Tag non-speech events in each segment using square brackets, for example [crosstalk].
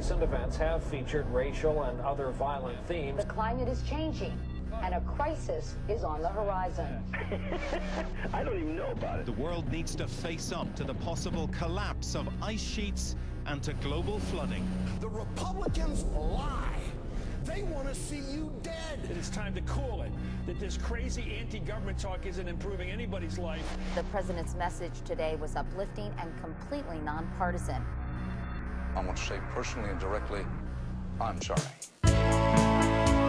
recent events have featured racial and other violent themes. The climate is changing, and a crisis is on the horizon. [laughs] I don't even know about it. The world needs to face up to the possible collapse of ice sheets and to global flooding. The Republicans lie. They want to see you dead. It is time to call it that this crazy anti-government talk isn't improving anybody's life. The president's message today was uplifting and completely nonpartisan. I want to say personally and directly, I'm sorry.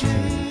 change.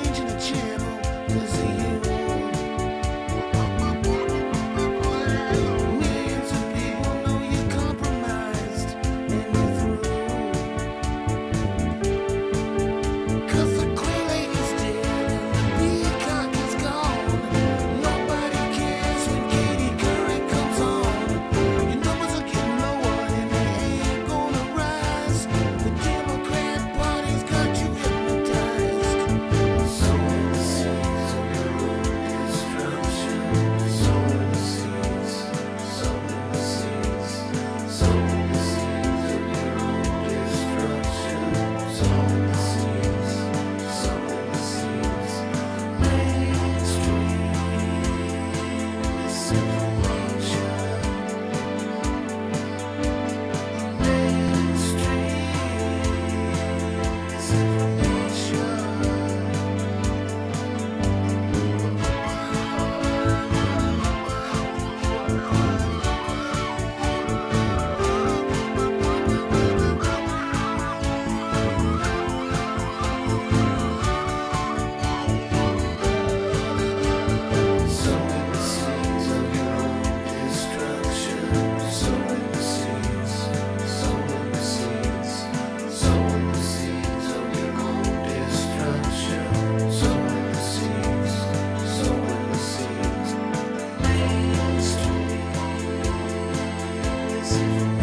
Thanks.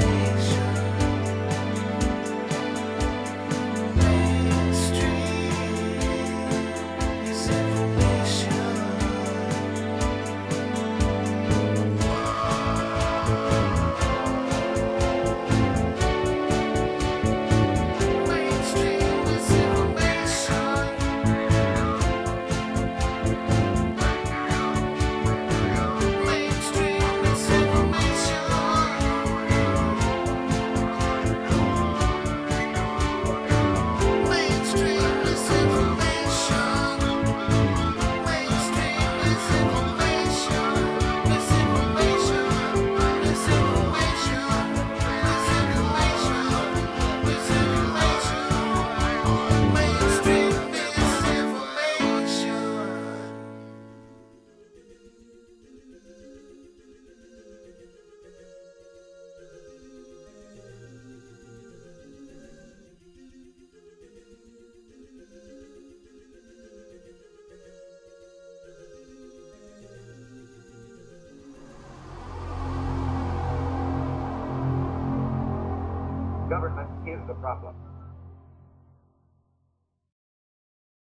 Government is the problem.